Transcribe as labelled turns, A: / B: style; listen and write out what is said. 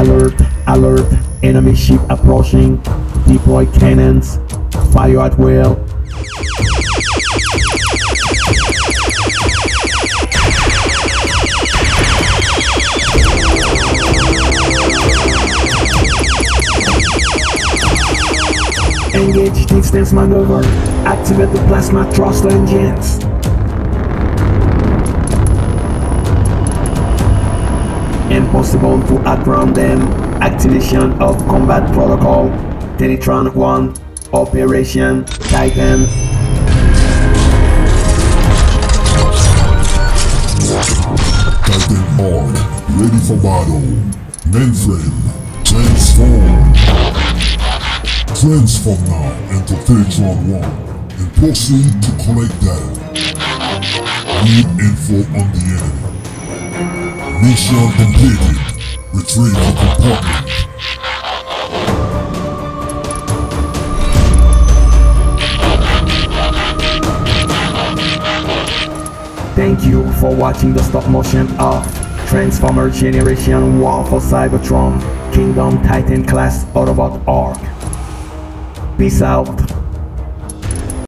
A: Alert, alert, enemy ship approaching. Deploy cannons. Fire at will. Engage distance maneuver. Activate the plasma thrust engines. Impossible to outrun them. Activation of combat protocol. Teletraan 1. Operation Titan.
B: Titan Hawk, ready for battle. Mainframe, transform. Transform now into Phaetron 1 and proceed to collect data. Need info on the enemy. Mission completed. Retrieve the compartment.
A: Thank you for watching the stop motion of Transformer Generation 1 for Cybertron Kingdom Titan class Autobot Ark. Peace out.